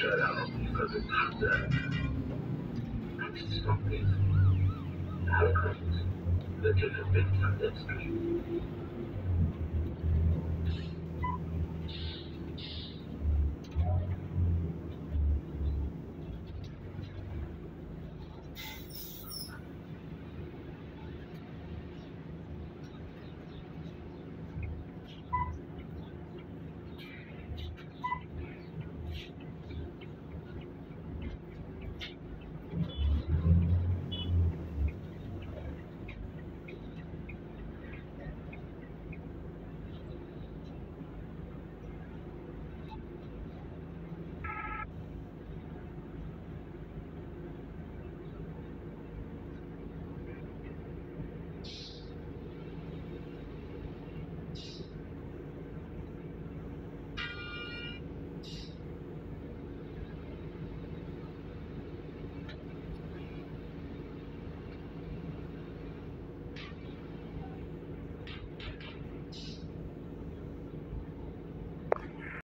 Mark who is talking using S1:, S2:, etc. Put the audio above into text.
S1: shut out because it's not there. I just. How comes the different things on that street?